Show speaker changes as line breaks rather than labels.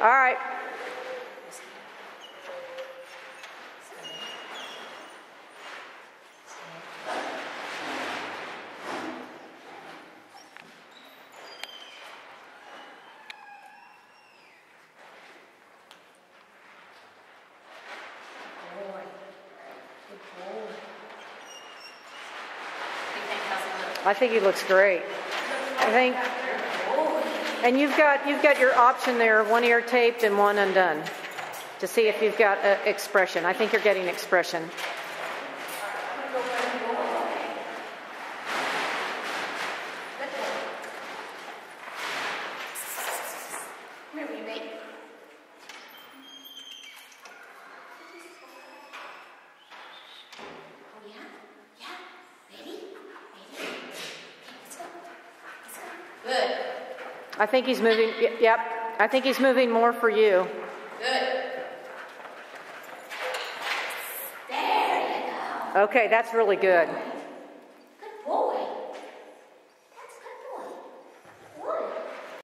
All right. I think he looks great. I think and you've got you've got your option there: one ear taped and one undone, to see if you've got uh, expression. I think you're getting expression. I think he's moving. Yep. I think he's moving more for you.
Good. There you go.
Okay, that's really good.